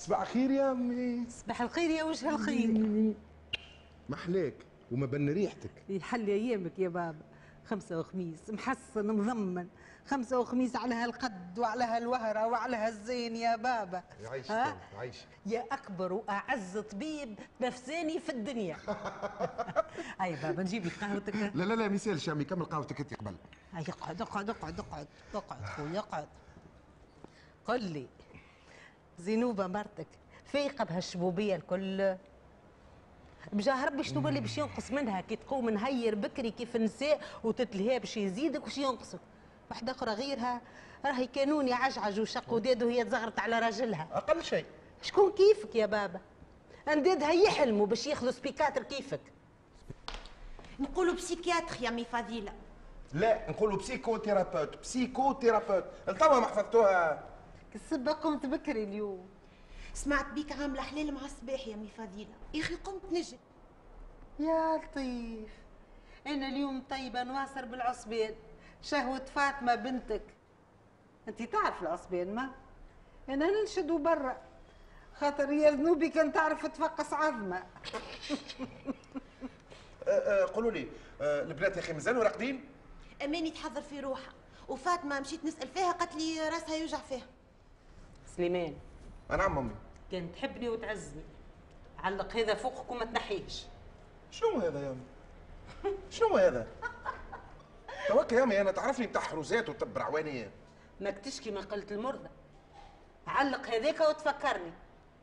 صباح خير يا أمي. صباح الخير يا وجه الخير. محلاك وما بن ريحتك. يحل أيامك يا بابا. خمسة وخميس محصن مضمن. خمسة وخميس على هالقد وعلى هالوهرة وعلى هالزين يا بابا. يعيشك ها؟ يعيشك يا أكبر وأعز طبيب نفساني في الدنيا. هاي بابا نجيب لك قهوتك. لا لا لا ما يسالش يا امي كمل قهوتك أنت قبل. اقعد اقعد اقعد اقعد اقعد خويا اقعد قل لي زينوبة مرتك فايقة بهالشبوبية الكل. بجاه ربي شنو اللي باش ينقص منها؟ كي تقوم نهير بكري كيف النساء وتتلهي باش يزيدك وش ينقصك. واحدة أخرى غيرها راهي كانوني عجعج وشق وداد وهي تزغرت على راجلها. أقل شيء. شكون كيفك يا بابا؟ أندادها يحلموا باش ياخذوا سبيكاتر كيفك. نقولوا psychiatre يا مي فضيله لا نقولوا psychothérapeute psychothérapeute التوا ما حفظتوها. كسبة قمت بكري اليوم. سمعت بيك عامله حلال مع الصباح يا مي فضيله يا أخي قمت نجد يا لطيف. أنا اليوم طيبة نواصر بالعصبان شهوة فاطمة بنتك. أنت تعرف العصبان ما؟ أنا ننشدوا برا. خاطر يا ذنوبي كان تعرف تفقس عظمة. أه، أه، قولوا لي أه، البنات يا أخي مازالوا راقدين؟ أماني تحضر في روحها. وفاطمة مشيت نسأل فيها قالت لي راسها يوجع فيها. سليمان نعم امي كان تحبني وتعزني. علق هذا فوقك وما تنحيش. شنو هذا يا امي شنو هذا؟ توك يا امي أنا تعرفني بتاع حروزات وطب عوانيه ماك تشكي من قله المرضى. علق هذاك وتفكرني.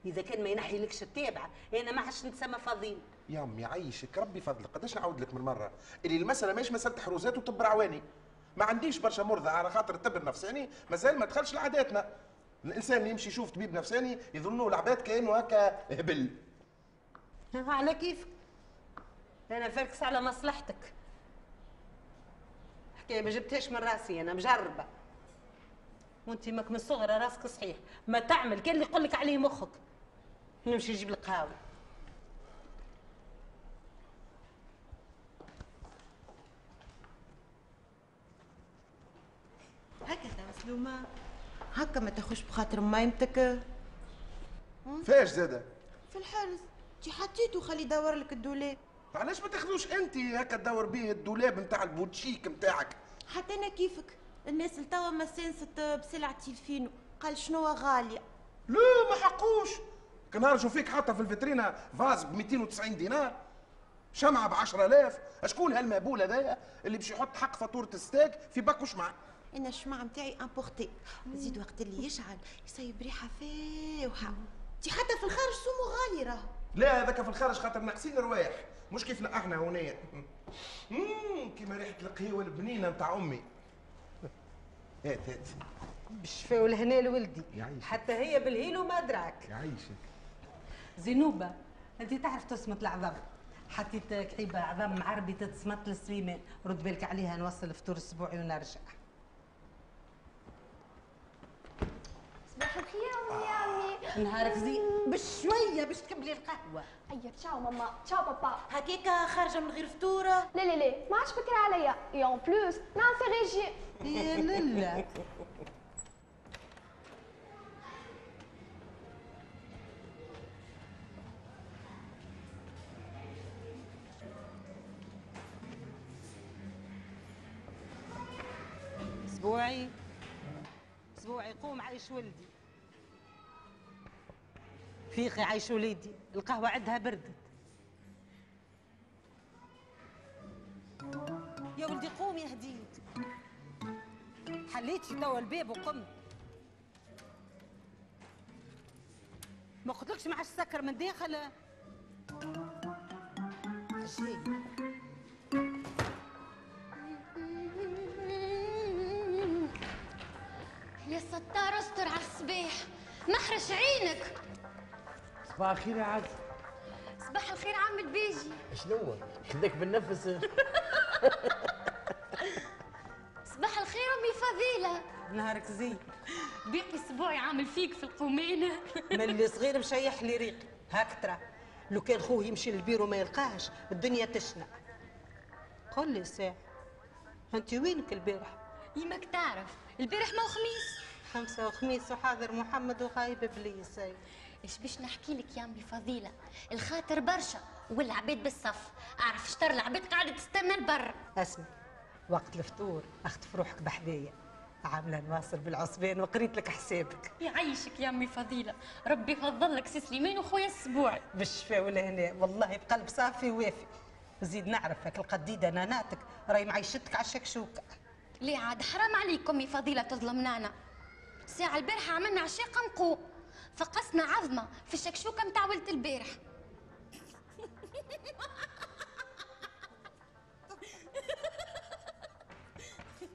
إذا كان ما ينحي لكش التابعه أنا ما عادش نتسمى فضيل يا امي يعيشك ربي فضلك قداش نعاود لك من مرة؟ اللي المسألة ماهيش مسألة حروزات وطب عواني ما عنديش برشا مرضى على خاطر الطب النفساني مازال ما دخلش لعاداتنا. الإنسان اللي يمشي يشوف طبيب نفساني يظنوا العباد كأنه هكا هبل. على كيفك؟ أنا فاركس على مصلحتك. حكاية ما جبتهاش من راسي أنا مجربة. وأنت ماك من الصغر راسك صحيح. ما تعمل كان اللي يقول لك عليه مخك. نمشي نجيب لك قهوه هكذا مسلومه هكا ما تاخوش بخاطر ما يمتك فاش زاده في الحرز تي حطيته خلي يدور لك الدولاب. علاش ما تاخذوش انت هكا تدور بيه الدولاب نتاع البوتشيك نتاعك؟ حتى أنا كيفك؟ الناس التوا ما سانست بسلعة الفينو قال شنو غالية. لا ما حقوش. كان نرجو فيك حاطه في الفيترينا vase ب 290 دينار. شمعة ب 10000 شكون هالمهبول هذايا اللي باش يحط حق فاتورة الستاغ في vase وشمع أنا الشمع نتاعي importé زيد وقت اللي يشعل يصيب ريحة فاوحة. تي حتى في الخارج سومو غالي راه. لا هذاك في الخارج خاطر ناقصين روايح. مش كيفنا إحنا هنا. كيما ريحة القهوة البنينة نتاع أمي. هات هات. بالشفاء والهنا لولدي يعيشك. حتى هي بالهيل وما دراك يعيشك. زينوبة أنت تعرف تصمت العظم حطيت كعيبة عظم عربي تتصمت للسليمان. رد بالك عليها نوصل فطور أسبوعي ونرجع. صباح الخير أمي يا عمي نهارك زين بشوية باش تكملي القهوة. أيا تشاو ماما تشاو بابا. هكاكا خارجة من غير فطورة. لا لا لا ما عادش بكري عليا. et en plus نعم في ريجي يا للا عايش ولدي. فيقي عايش وليدي. القهوة عندها بردت يا ولدي قوم يا هديت حليتي توا الباب وقمت ما قلتلكش ما عادش سكر من داخل؟ ستار استر على الصباح محرش عينك. صباح الخير يا عز. صباح الخير عم البيجي. شنو؟ خدك بالنفس. صباح الخير أمي فضيلة. نهارك زين. باقي اسبوعي عامل فيك في القومانه من اللي صغير مشيح لي ريقي هاك ترى. لو كان خوه يمشي للبيرو ما يلقاهش الدنيا تشنع قل لي ساعة أنت وينك البارح؟ يمك تعرف البارح ما خميس. خمسة وخميس وحاضر محمد وغايب إبليس. إيش باش نحكي لك يا امي فضيله الخاطر برشا والعباد بالصف. أعرف شطر العباد قاعدة تستنى برا اسمع وقت الفطور اخطف روحك بحذايا عاملة نواصل بالعصبان وقريت لك حسابك. يعيشك يا أمي فضيلة. ربي يفضل لك سي سليمان وخويا السبوعي بالشفاء والهنا. والله بقلب صافي وافي وزيد نعرفك القديده ناناتك. راهي معيشتك على الشكشوكه ليه عاد؟ حرام عليكم امي فضيلة تظلمنا أنا. الساعة البارحه عملنا عشاء قنقو فقسنا عظمة في الشكشوكة متاع ولد البارح.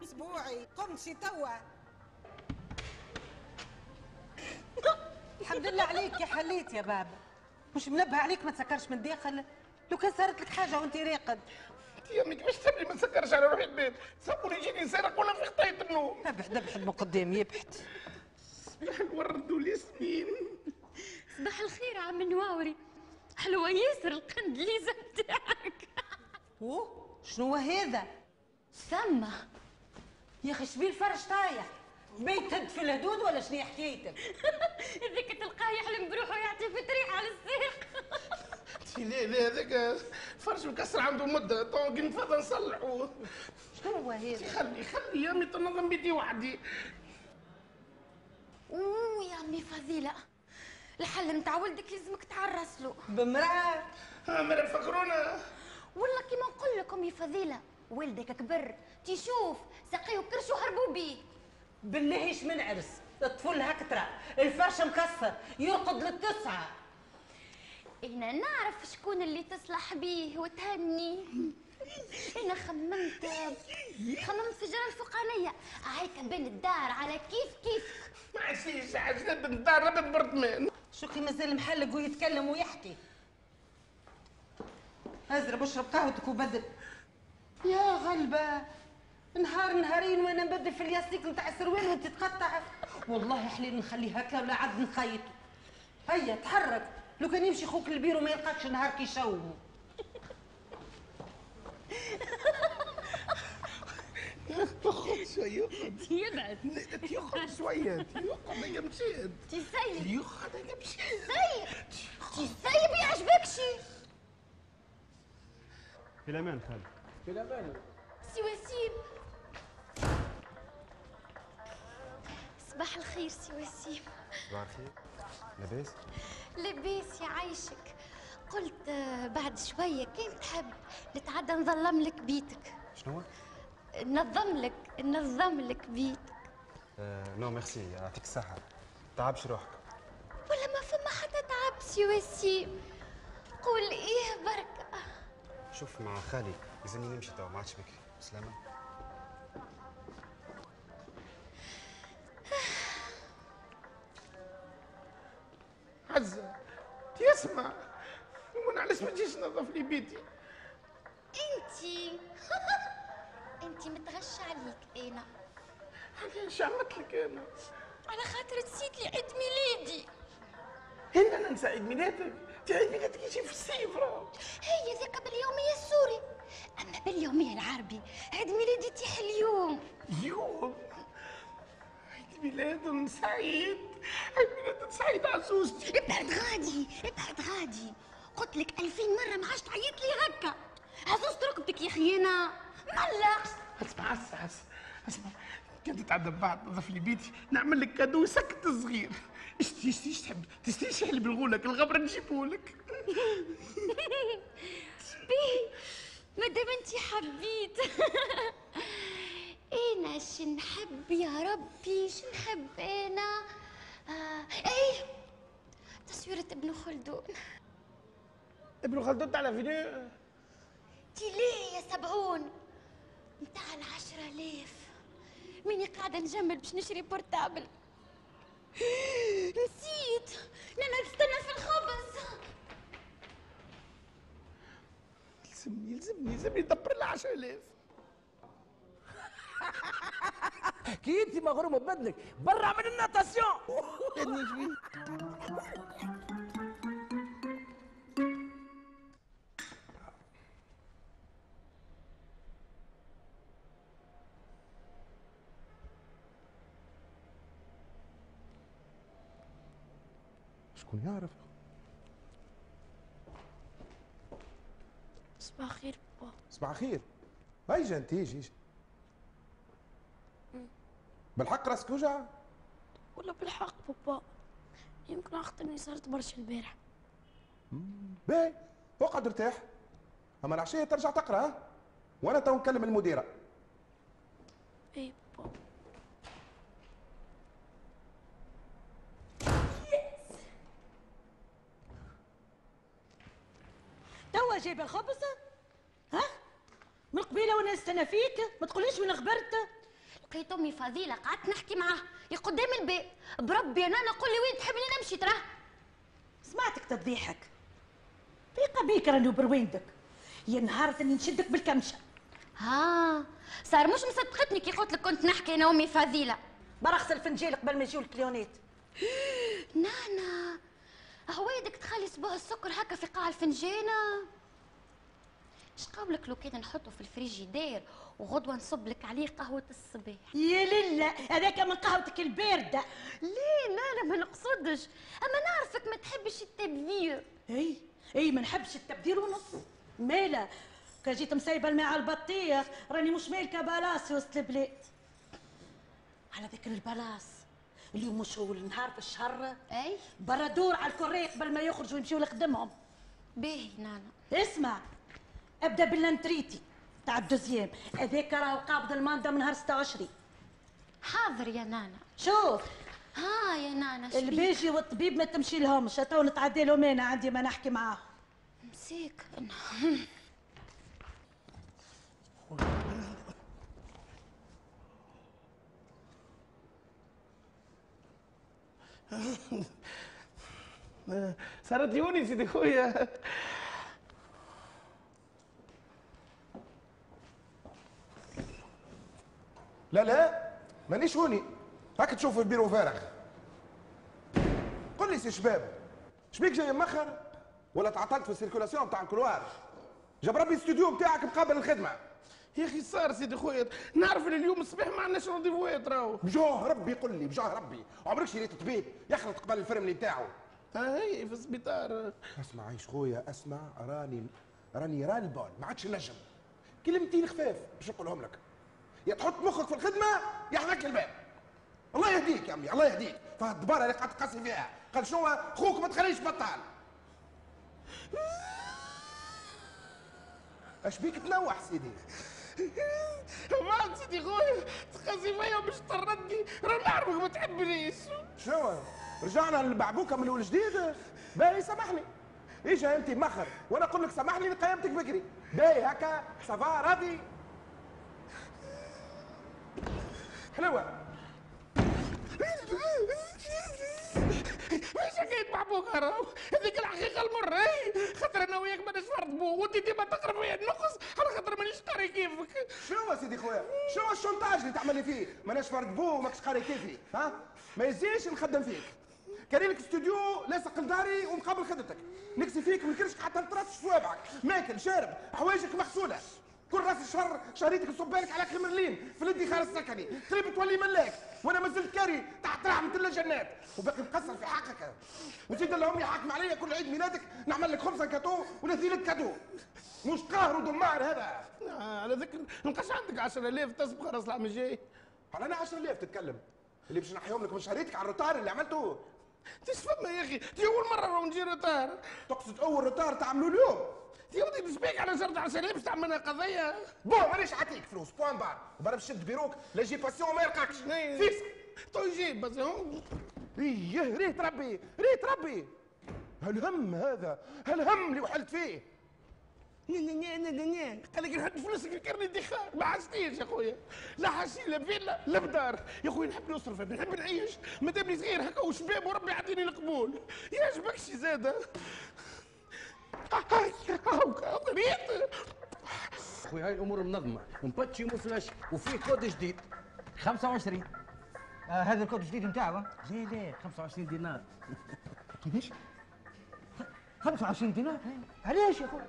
اسبوعي قمت شي توا. الحمد لله عليك يا حليت يا بابا. مش منبه عليك ما تسكرش من الداخل؟ لو كان صارت لك حاجة وانت راقد. يا امي كيفاش تبني ما نسكرش على روحي البيت. تصور يجيني سارق ولا في خطايه النوم ذبح ذبح من قدام يبحت صباح الورد والياسمين. صباح الخير عم نواوري. حلوة ياسر القندليزه متاعك اوه شنو هذا؟ ثم يا أخي شبيه الفرش طايح. بيت في الهدود ولا شنو حكايتك؟ هذاك تلقاه يحلم بروحه يعطي في ريحه على الساق لا لا هذاك فرش مكسر عنده مدة طونق نفضل نصلحه شنو هو هذا؟ خلي خلي يا امي تنظم بيدي وحدي. أوه يا امي فضيلة. الحل متاع ولدك لازمك تعرس له بمرأة مرة فكرونا والله كيما نقول لك امي فضيلة ولدك كبر. تشوف سقيه كرش وهربوا بيه. بالله إيش من عرس؟ الطفل هكترة الفرش مكسر يرقد للتسعة. أنا نعرف شكون اللي تصلح بيه وتهني. أنا خممت خممت في جيران الفوقانية. هيك بين الدار على كيف كيف. ما عشيش عجلت الدار ربط برطمان. شكري مازال محلق ويتكلم ويحكي؟ ازرب أشرب قهوتك وبدل. يا غلبة. نهار نهارين وأنا نبدل في الياستيك نتاع السروال وانت تقطع والله حليل نخليه هكا ولا عاد نخيطه هيا تحرك. لو كان يمشي خوك البيرو ما يلقاكش نهار كي يشوموا خذ شوية يبعد. ياخذ شوية ياخذ هيا مشيت تسيب. ياخذ هيا مشيت سيب تسيب يعجبكش في الأمان خالد. في الأمان. سي وسيم صباح الخير سي وسيم. صباح الخير. لاباس؟ لباس يعيشك قلت آه، بعد شوية كان تحب نتعدى نظلم لك بيتك. شنو نظم لك نظم لك بيتك. آه non merci. يعطيك الصحة. تعبش روحك. ولا ما فما حتى تعب سي وسيم. قول إيه بركة. شوف مع خالي لازمني نمشي توا ما عادش بكري سلامة عزة تسمع وأنا علاش ما تجيش تنظف لي بيتي؟ انتي. انتي متغشى عليك أنا. علاش عملت لك أنا. على خاطر نسيت لي عيد ميلادي. هنا أنا ننسى عيد ميلادك. انت عيد ميلادك يجي في الصيف راه هي ذاك باليومية السوري. أما باليومية العربي عيد ميلادي تيح اليوم. اليوم؟ عيد ميلاد سعيد. عيد ميلاد سعيد عزوزتي ابعد غادي ابعد غادي. قلت لك ألفين مرة ما عادش تعيط لي هكا. عزوزت ركبتك يا خيانة ملا أسمع أسمع أسمع كنت تتعدى بعض نظف لي بيتي. نعمل لك كادو يسكت الصغير اشتي اشتي تحب تشتي شحل بالغولك؟ الغبرة نجيبهولك بيه. مادام انتي حبيت. أنا شنحب يا ربي شنحب أنا؟ آه. إيه؟ تصويرة ابن خلدون. ابن خلدون تاع فيديو تي ليه يا سبعون؟ متاع العشرة آلاف. ماني قاعدة نجمل باش نشري portable؟ نسيت. أنا نستنى في الخبز. يلزمني يلزمني يلزمني ندبر له 10000 كي انت مغرومة ببدنك برا من ال natation. بدني شوي شكون يعرف؟ صباح الخير بابا. صباح خير. هيجا انت ايجي ايجي بالحق راسك وجع؟ ولا بالحق بابا. يمكن اخطر صارت برشا البارح باهي. اقعد ارتاح أما العشية ترجع تقرأ ها؟ وأنا تو نكلم المديرة. اي بابا. توا جايب الخبز. ها؟ من قبيلة وأنا نستنى فيك ما تقوليش من خبرت لقيت أمي فضيلة قعدت نحكي معاه. يا قدام الباب بربي أنا نقول لي وين تحبني نمشي تراه. سمعتك تضيحك. فيقة بيك راني برويندك يا نهار اللي نشدك بالكمشة. ها صار مش مصدقتني كي قلت لك كنت نحكي أنا امي فضيلة. برا اغسل فنجيل قبل ما يجيو الكليونات نانا هوايدك تخلي صباع السكر هكا في قاع الفنجانة اش قولك لو كان نحطه في الفريجيدير وغدوة نصب لك عليه قهوة الصباح. يا لله هذاك من قهوتك الباردة. ليه لا لا ما نقصدش. أما نعرفك ما تحبش التبذير. أي أي ما نحبش التبذير ونص. مالا كان جيت مسيبه الماء على البطيخ راني مش مالكه بلاص وسط البلاد. على ذكر البلاص اليوم مش هو النهار في الشهر. أي؟ برا دور على الكوري قبل ما يخرجوا يمشيوا لخدمهم. باهي نانا. اسمع أبدأ بال retraité. تاع ال deuxième. هذاك راهو قابض ال mandat من نهار 26 حاضر يا نانا. شوف. ها يا نانا شبيك. البيجي والطبيب ما تمشي لهمش. تو نتعدى لهم أنا عندي ما نحكي معاهم. مسيك. صارت يوني سيدي خويا. لا لا مانيش هوني. هاك تشوف البيرو فارغ. قل لي سي شباب شبيك جاي مخر ولا تعطلت في ال circulation تاع ال couloir؟ جاب ربي الاستوديو بتاعك مقابل الخدمة. يا أخي صار سيدي خويا نعرف إن اليوم الصباح ما عندناش رونديفوات راهو بجاه ربي قل لي بجاه ربي. عمرك شريت طبيب يخلط قبل الفرملي بتاعه ها هي في السبيطار. اسمع عيش خويا اسمع راني راني راني ما عادش نجم. كلمتين خفاف باش نقولهم لك. يا تحط مخك في الخدمة يا حذاك الباب. الله يهديك يا عمي الله يهديك. فالدباره اللي قاعد تقاسي فيها قال شنو خوك ما تخليش بطال. اش بيك تنوح سيدي؟ ما سيدي خويا تقاسي فيا باش طردني راه نعرفك ما تحبنيش. شنو رجعنا للبعبوكه من أول جديد؟ باهي سامحني. اجا انت مخر؟ وأنا أقول لك سامحني اللي قيمتك بكري باهي هكا صافا راضي. حلوة. مش حكاية محبوك راهو هذيك الحقيقة المرة. اي خاطر أنا وياك ماناش فرد بو. وانت ديما تقرا فيا النقص. على خاطر مانيش قاري كيفك. شنو سيدي خويا؟ شنو ال chantage اللي تعمل لي فيه؟ ماناش فرد بو وماكش قاري كيفي. ها؟ ما يزيش نخدم فيك. كاري لك استوديو لاصق لداري ومقابل خدمتك. نكسي فيك من كرشك حتى نترص صوابعك ماكل شارب حوايجك مغسولة. كل راس الشهر شهريتك نصب بالك على خمرلين في الادخار السكني. قريب تولي ملاك وأنا ما زلت كاري تحت رحمة الله جنات. وباقي مقصر في حقك. وزيد الله امي حاكم عليا كل عيد ميلادك. نعمل لك خبزه كاتو ونهدي لك cadeau مش قهر ودمار هذا. آه على ذكر نلقاش عندك 10000 تسبق راس العام الجاي. على أنا 10000 تتكلم. اللي باش نحيهم لك من شهريتك على الروتار اللي عملته. تش فما يا أخي؟ دي أول راهو نجي روتار. تقصد أول روتار تعملوا اليوم؟ يا ودي نسبيك على شرط 10000 باش تعمل لنا قضية. بون مانيش عطيك فلوس. بوان بار. وبرا باش تشد بيروك. لا جي باسيون ما يلقاكش. فيكس تو يجيب بس هو إيه ريت ربي ريت ربي. هالهم هذا؟ هالهم اللي وحلت فيه؟ قال لك نحط فلوسك في كرني الادخار ما حشتيش يا خويا. لا حشي لا فيلا لا بدار. يا خويا نحب نصرف نحب نعيش. مادامني صغير هكا وشباب وربي يعطيني القبول. يعجبكش زاده. خويا هاي الأمور منظمة. ومباتشي ومفلاش وفيه كود جديد. 25 آه هذا الكود الجديد نتاعو؟ لا لا 25 دينار. كيفاش؟ 25 دينار؟ علاش يا خويا؟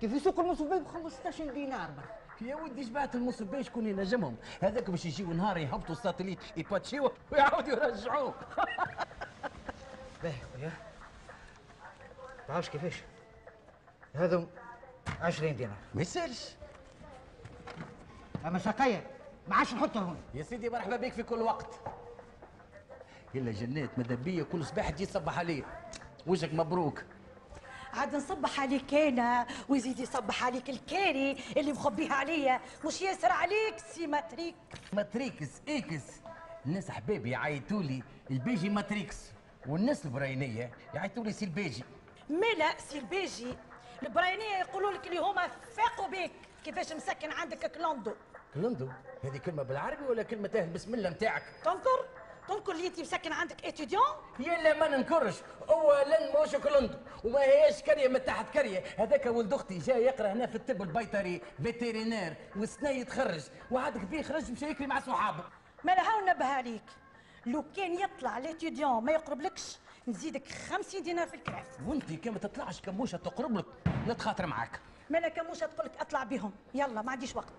كيف سوق المصبي ب 15 دينار؟ برك يا ودي جماعة المصبين شكون ينجمهم؟ هذاك باش يجيو نهار يهبطوا الساتليت يباتشيو ويعاودوا يرجعوه. باهي خويا تعرفش كيفاش؟ هذو 20 دينار. ما يسألش. أما ساقية ما عادش نحطها هون يا سيدي مرحبا بك في كل وقت. الا جنات ماذا بيا كل صباح تجي تصبح عليا وجهك مبروك. عاد نصبح عليك أنا ويزيد يصبح عليك الكاري اللي مخبيها عليا. مش ياسر عليك سي ماتريك ماتريكس إكس الناس حبابي يعيطوا لي البيجي ماتريكس. والناس البراينية يعيطوا لي سي البيجي. ملا سي البيجي. البراينية يقولوا لك اللي هما فاقوا بك كيفاش مسكن عندك clando كلندو؟ هذه كلمة بالعربي ولا كلمة تاهل بسم الله نتاعك. تنكر؟ تنكر اللي انت مسكن عندك étudiant يلا ما ننكرش. اولا موش كلندو. وما هيش كريه من تحت كريه. هذاك ولد أختي جاي يقرأ هنا في الطب البيطري vétérinaire والسنة يتخرج. وعاد كبير خرج مشى يكري مع صحابه. ما لها ننبه عليك. لو كان يطلع l'étudiant ما يقربلكش نزيدك 50 دينار في الكراف وانت كي ما تطلعش كموشة تقرب لك نتخاطر معاك. مالا كموشة تقول لك اطلع بهم. يلا ما عنديش وقت.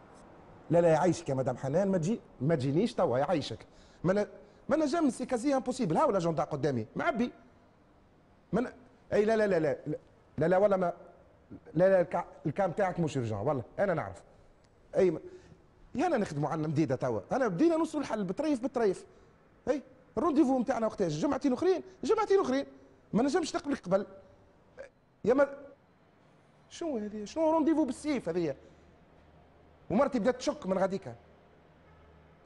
لا لا يعيشك يا مدام حنان ما تجي ما تجينيش توا يعيشك ما أنا ما أنا جام سي كازي امبوسيبل ها ولا جوندا قدامي؟ معبي ما أنا... أي لا لا لا لا لا لا والله ما لا لا الكا, الكام تاعك مش رجع والله أنا نعرف. أي ما... يا أنا نخدموا على مديده توا. أنا بدينا نوصلوا الحل بطريف بطريف. أي. ال rendez-vous نتاعنا وقتاش جمعتين اخرين جمعتين اخرين ما نجمش نقبلك قبل. يا ما شنو هذه؟ شنو rendez-vous بالسيف هذه؟ ومرتي بدات تشك من غاديكا.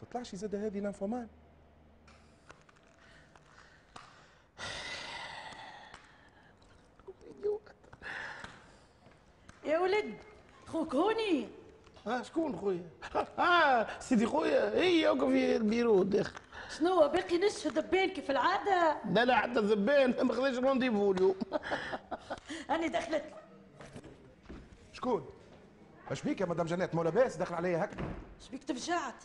تطلعش زاد هذه لانفومان يا ولد خوك هوني. آه شكون خويا؟ آه سيدي خويا هي يوقف في البيرو داخل شنو باقي نشهد بين كيف العادة؟ لا لا حتى الذبان ما خذاش rendez-vous اليوم. اني دخلت. شكون؟ اش بيك يا مدام جنات؟ مو لاباس داخل عليا هكا. شبيك تفجعت؟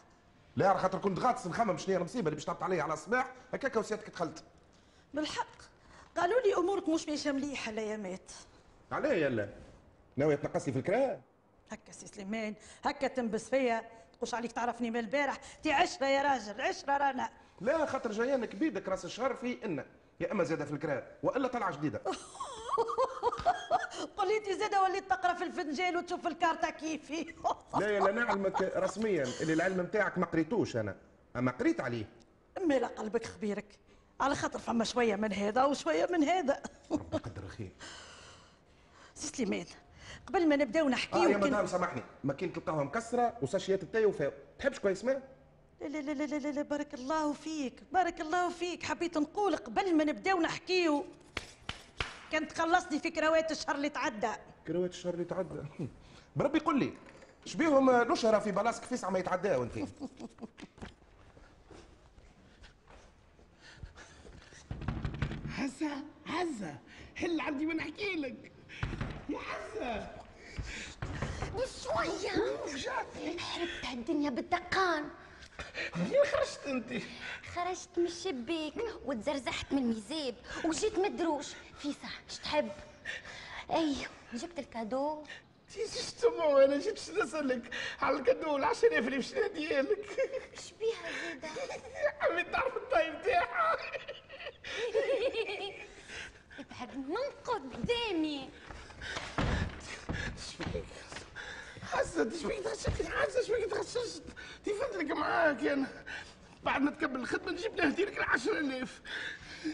لا على خاطر كنت غاطس نخمم شنو هي المصيبة اللي باش تهبط عليا على الصباح؟ هكاك وسيادتك دخلت. بالحق. قالوا لي أمورك مش ماشية مليحة الأيامات. علاه يلا ناوية تنقصني في الكراء هكا سي سليمان هكا تنبس فيا. تقولش عليك تعرفني من البارح. تي عشرة يا راجل عشرة رانا. لا خاطر جايانك بيدك راس الشهر في إن. يا إما زادة في الكراء وإلا طلعة جديدة. قليتي زادة وليت تقرأ في الفنجان وتشوف الكارتة كيفي. لا يلا نعلمك رسميا. اللي العلم نتاعك ما قريتوش أنا. أما قريت عليه. مالا قلبك خبيرك. على خاطر فما شوية من هذا وشوية من هذا. قدر خير سي سليمان قبل ما نبداو نحكيو آه يا مدام سامحني. ماكينة القهوة مكسرة وساشيات التاي وفاو تحبش كويس ما لا لا لا لا لا لا بارك الله فيك بارك الله فيك. حبيت نقول قبل ما نبداو نحكيو كان تخلصني في كروات الشهر اللي تعدى. كروات الشهر اللي تعدى. بربي قل لي شبيهم نشرة في بلاصك فيسع ما يتعداو أنت؟ عزة عزة حل عندي ما نحكي لك؟ يا عزة بشوية وجعتني حربت الدنيا بالدقان. منين خرجت انت؟ خرجت من الشباك وتزرزحت من الميزاب وجيت مدروش. فيسع إيش تحب؟ أي جبت الكادو. تيجي تمو أنا جيت نسألك على الكادو ال 10000 اللي مشينا ديالك؟ إيش بيها زيدا حبيت تعرف الطايب تاعها ابعد من قدامي شبيك عزة شبيك تغششت عزة شبيك تغششت تفدلك معاك أنا؟ بعد ما تكمل الخدمة نجيب نهدي لك ال 10000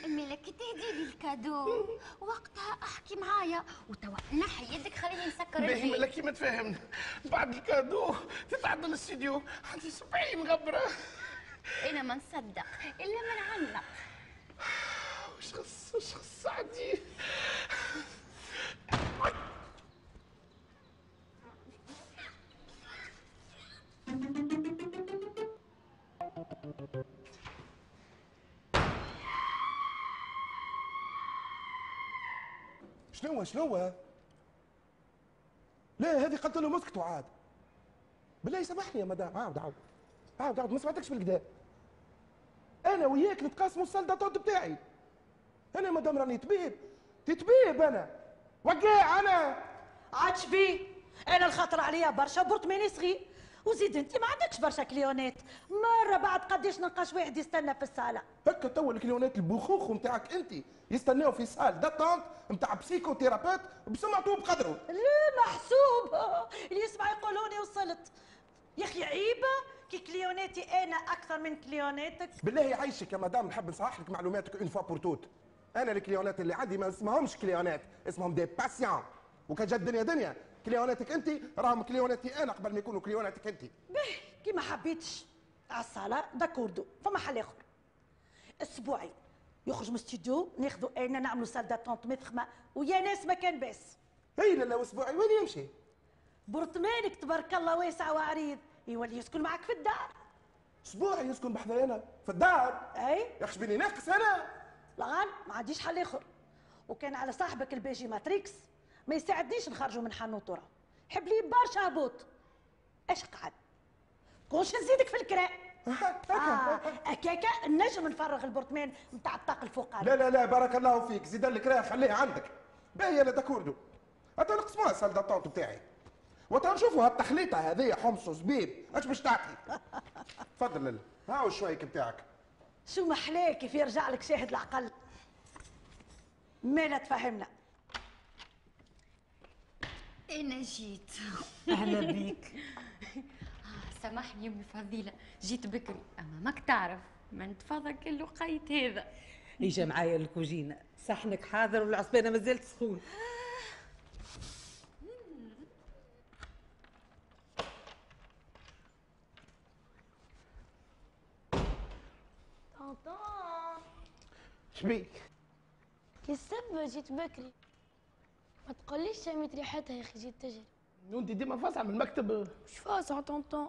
ملك تهدي لي الكادو. وقتها أحكي معايا. وتوا نحي يدك خليني نسكر البيت ملك ما تفهمنا بعد الكادو تتعدى الاستديو عندي 70 غبرة. أنا ما نصدق إلا من عنك وش خص وش خص عندي شنو شنو لا هذه قلت له اسكتوا عاد بالله سامحني يا مدام. عاود عاود. عاود عاود. ما سمعتكش بالكدا أنا وياك نتقاسموا السلطات بتاعي. أنا مدام راني طبيب. تطبيب أنا. وقع أنا؟ عاد شبيه أنا الخطر عليا برشا برطماني صغير وزيد أنت ما عندكش برشا كليونات. مرة بعد قديش نلقاش واحد يستنى في الصالة. هكا توا الكليونات البوخوخ نتاعك أنت. يستناو في سال داتونت نتاع psychothérapeute بسمعته بقدره لا محسوب. اللي يسمع يقولوني وصلت. يا أخي عيبة كي كليوناتي أنا أكثر من كليوناتك. بالله يعيشك يا مدام نحب نصحح لك معلوماتك une fois pour toutes أنا الكليونات اللي عندي ما اسمهمش كليونات اسمهم des patients. وكان جات دنيا دنيا كليوناتك أنت راهم كليوناتي أنا قبل ما يكونوا كليوناتك أنت. به كي ما حبيتش. على الصاله d'accord فما حل آخر. أسبوعي. يخرج من الاستوديو ناخذوا أنا نعملوا salle d'attente مفخمة ويا ناس ما كان باس. هي لا أسبوعي؟ وين يمشي؟ برطمانك تبارك الله واسع وعريض. يولي يسكن معك في الدار. أسبوعي يسكن بحذايا أنا. في الدار. أي؟ يا أخي بيني ناقص أنا. لغان ما عنديش حل آخر. وكان على صاحبك البيجي ماتريكس ما يساعدنيش نخرجوا من حنوطره يحب لي برشا هبوط إيش قعد؟ كونش نزيدك في الكراء. آه هكاكا نجم نفرغ البرطمان نتاع الطاق الفوقاني لا لا لا بارك الله فيك. زيد لك راه خليها عندك. باهي أنا d'accord حتى نقسموها salle d'attente بتاعي. وتا نشوفوا هالتخليطة هذه حمص وزبيب. اش باش تعطي؟ تفضل هاو الشويك بتاعك. شو محلاه كيف يرجع لك شاهد العقل؟ مالا تفهمنا. أنا جيت. أهلا بيك آه، سامحني يا أمي فضيلة. جيت بكري. أما ماك تعرف ما نتفضل كل لقيت هذا. اجا معايا الكوجينه صحنك حاضر والعصبانه مازالت سخون. طنطان شبيك؟ السبة جيت بكري ما تقوليش شميت ريحتها يا أخي جيت تجري. وانت ديما فاصعه من المكتب. مش فاصعة طنطان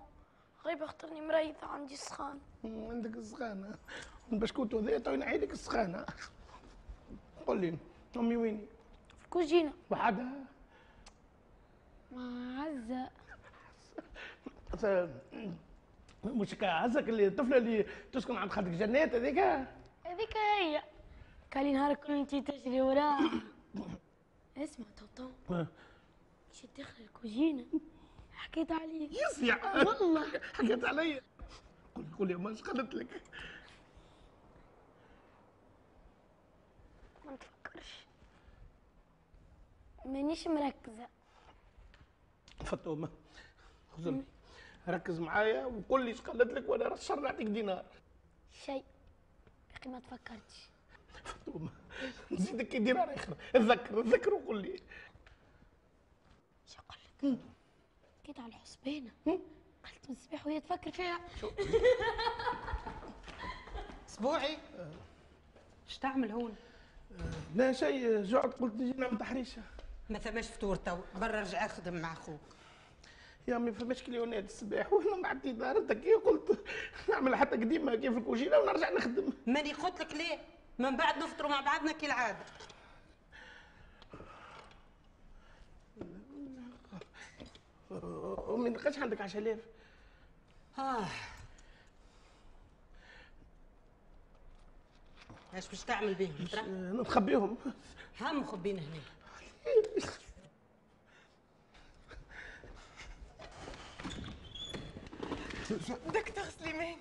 غيب اخترني مريضة عندي سخان. عندك السخانه البشكوت هذا تو ينعي لك السخانة. قول لي أمي ويني؟ في الكوجينة وحدها. مع عزة مش عزك اللي الطفلة اللي تسكن عند خالتك جنات هذيك هذيك هي. كالي نهار كل انتي تجري وراها اسمع طنطان مشيت داخل الكوجينة حكيت عليك. يصيع والله. حكيت علي قول قول لي ما قالت لك؟ ما تفكرش. مانيش مركزة. فاطمة خذني ركز معايا وقول لي إيش قالت لك وأنا رشر نعطيك دينار. شيء يا أخي ما تفكرتش. نزيدك دينار اخر اتذكر اتذكر وقول لي. شو قال لك؟ حكيت على الحسبانة قلت من الصباح وهي تفكر فيها. أسبوعي؟ اش تعمل هون؟ لا شيء جعت قلت نجي نعمل تحريشة. ما ثماش فطور تو. برا رجع أخدم مع أخوك. يا أمي فماش كليونات الصباح. وأنا ما عندي دار أنت كي قلت نعمل حتى قديمة كيف الكوجينه ونرجع نخدم. ماني قلت لك ليه؟ من بعد نفطروا مع بعضنا كالعادة. امي نلقاش عندك 10000 آه. إيش باش تعمل بيهم؟ ترى؟ نخبيهم. هم مخبين هنا. دكتور سليمان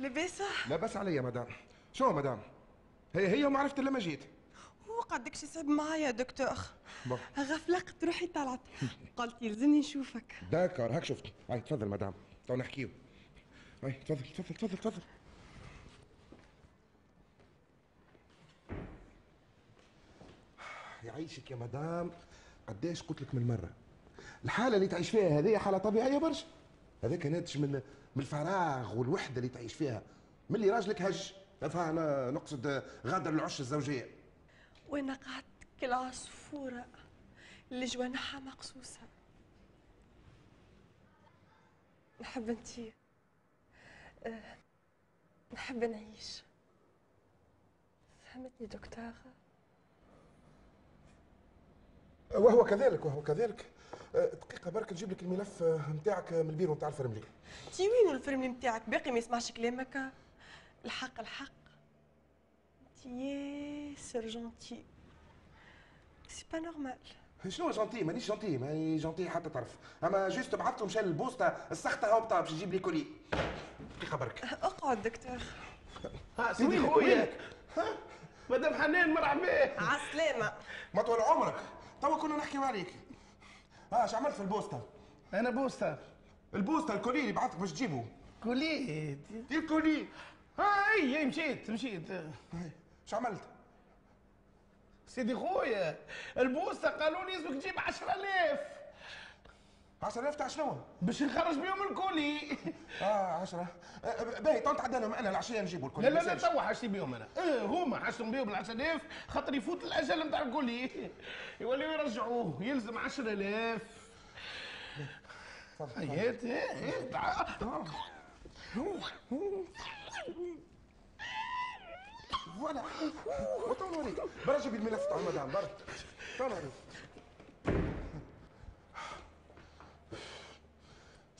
لاباسة لا بس عليا مدام. شو مدام؟ هي هي وما عرفت الا ما جيت. هو قدك يصعب معايا دكتور. غفلقت روحي طلعت. قلت يلزمني نشوفك. داكار هاك شفت هاي تفضل مدام. تو نحكيو. هاي تفضل تفضل تفضل تفضل. يعيشك يا مدام قداش قلت لك من مرة. الحالة اللي تعيش فيها هذه حالة طبيعية برشا. هذاك ناتج من من الفراغ والوحدة اللي تعيش فيها. من اللي راجلك هج؟ فانا نقصد غادر العش الزوجية. وأنا قعدت كالعصفورة اللي جوانحها مقصوصة. نحب انتي. أه نحب نعيش. فهمتني دكتور وهو كذلك وهو كذلك. أه، دقيقة برك نجيب لك الملف نتاعك من البيرو نتاع الفرملي انتي وين الفيلم نتاعك باقي ما يسمعش كلامك. الحق الحق. انتي ياسر gentille c'est pas normal شنو gentille مانيش gentille ماني gentille حتى تعرف أما juste بعثته مشى للبوسطه السخطة هابطه باش يجيب لي colis. كي خبرك أقعد دكتور. ها سيدي خويا ها؟ مدام حنان مرحبا. عالسلامة ما طول عمرك. توا كنا نحكيو عليك آه اش عملت في البوسطه أنا بوسطه البوسطه ال colis اللي بعثك باش تجيبه. colis ال colis ها إي إي مشيت مشيت. اش عملت؟ سيدي خويا البوسطه قالوا لي لازمك تجيب 10000 10000 تاع شنو؟ باش نخرج بيهم ال colis. آه 10 باهي طنط عدنهم أنا العشية نجيبوا ال colis. لا لا لا توا حاجتي بيهم أنا. آه هما حاجتهم بيهم ال 10000 خاطر يفوت الأجل نتاع ال colis. يوليوا يرجعوه يلزم 10000 هيات إيه تعال. voilà. برا جيب الملف تاع المدام برا. تو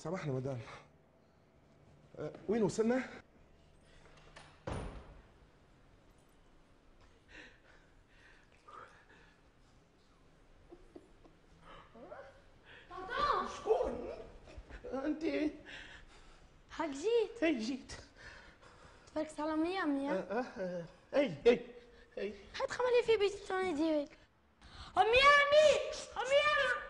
سامحنا مدام. أه، وين وصلنا؟ شكون؟ أنت. هاك جيت. أي جيت. تفركت على ميامي أه يا أه. أي أي أي. حد خمالي في بيت الثاني ديالك. ميامي ميامي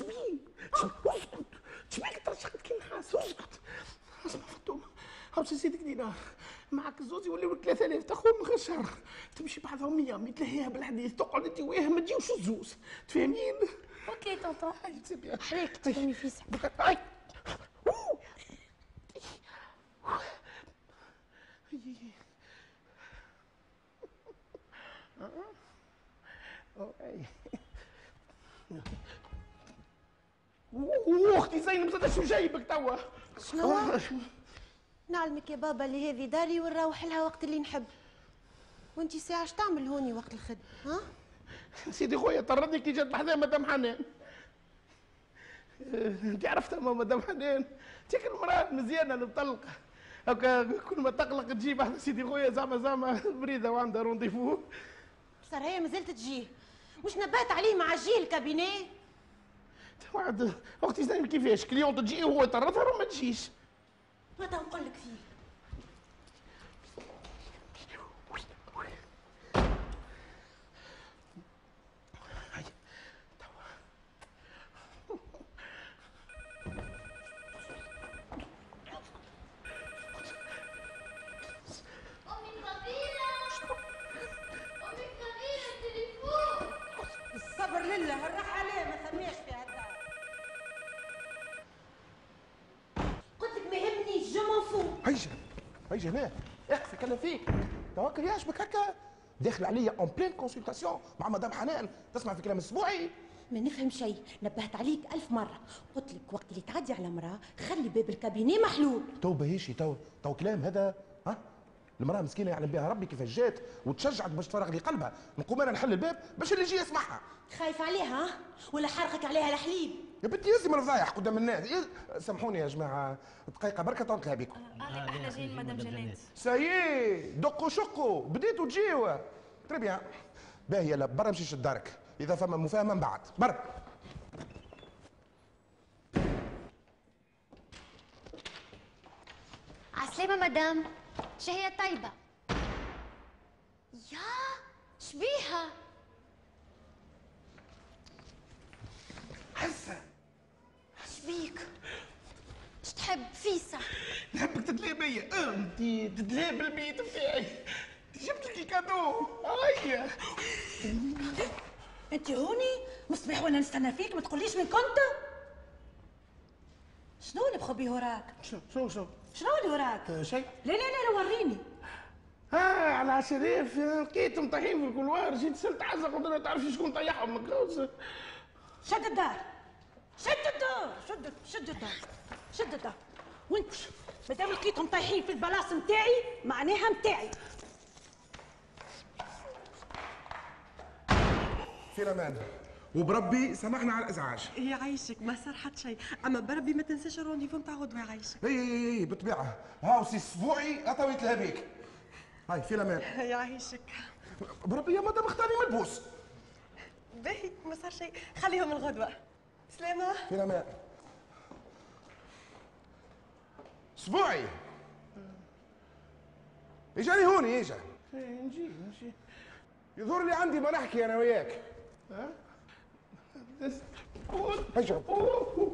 شبيك اسكت شبيك ترشقت كي نحاس اسكت اسمع فطوم خمسة سيدك دينار معك الزوز يوليو لك 3000 تاخذهم من غير شهر. تمشي بعضهم 100 تلهيها بالحديث. تقعد انت وياه ما تجيوش الزوز تفهمين؟ أوكي طونطون حريك تفهمي في سحب هاي وأختي زينب زاد شو جايبك توا؟ شنو؟ نعلمك يا بابا اللي هذه داري ونروح لها وقت اللي نحب. وانتي ساعة اش تعمل هوني وقت الخدمة ها؟ سيدي خويا طردني كي جات بحذا مدام حنان. انت عرفتها ما مدام حنان؟ تيك المرأة المزيانة المطلقة هكا كل ما تقلق تجي واحدة سيدي خويا زعما زعما مريضة وعندها rendez-vous صار هي مازالت تجيه مش نبات عليه مع جيه ال cabinet واحد أختي زين كيفاش كليون تجي وهو يطردها وما تجيش ما تنقول لك فيه امي فضيله امي فضيله التليفون الصبر لله الراح عليه ما ثماش في هالدار قلت لك ما يهمنيش جو مون فو هيجا هيجا هنا اخفي كلام فيك توكل يعجبك هكا داخل عليا اون بلين كونسلتاسيون مع مدام حنان تسمع في كلام اسبوعي ما نفهم شيء نبهت عليك ألف مرة قلت لك وقت اللي تعدي على مرأة خلي باب الكابينيه محلول تو بهيشي تو تو كلام هذا ها المرأة مسكينة يعلم بها ربي كيفاش جات وتشجعت باش تفرغ لي قلبها. نقوم أنا نحل الباب باش اللي يجي يسمعها. خايف عليها؟ ها؟ ولا حرقك عليها الحليب يا بنتي يزي من الفضايح قدام الناس. إيه، سامحوني يا جماعة. دقيقة بركة تنطلع بكم إحنا جايين مدام جنات. سايي دقوا شقوا بديتوا تجيوا تري بيان باهي يلا برا مشيش لدارك. إذا فما مفاهمة من بعد. برا. عسلامة مدام. شهية طيبة. يا شبيها حسة شبيك. اش تحب؟ فيسا نحبك تتلاهي بيا. انت تتلاهي بالبيت بتاعي. جبت لك كادو هيا انت هوني؟ مصبح وأنا نستنى فيك ما تقوليش من كنت. شنو اللي بخبي وراك شو شو شو؟ شنو اللي وراك؟ آه، شيء. لا لا لا وريني. آه على عشريف لقيتهم طايحين في الكولوار. جيت سالت عزة قلت لها تعرفي شكون طيحهم مكروز شد الدار. شد الدار. شد شد الدار. شد الدار. وانت مادام لقيتهم طايحين في البلاص نتاعي معناها نتاعي في الأمان. وبربي سامحنا على الإزعاج. يعيشك ما صار حتى شيء. أما بربي ما تنساش ال rendez-vous نتاع غدوة يعيشك إي إي إي بالطبيعة. هاو سي السبوعي هاو يتلهى بيك. هاي في الامان يعيشك بربي يا مدام اختاري ملبوس. باهي ما صار شيء. خليهم الغدوة. سلامه في الامان السبوعي. اجاني هوني إجا. إيه، نجي نجي. يظهر لي عندي ما نحكي أنا وياك. ها؟ This. Oh. Oh.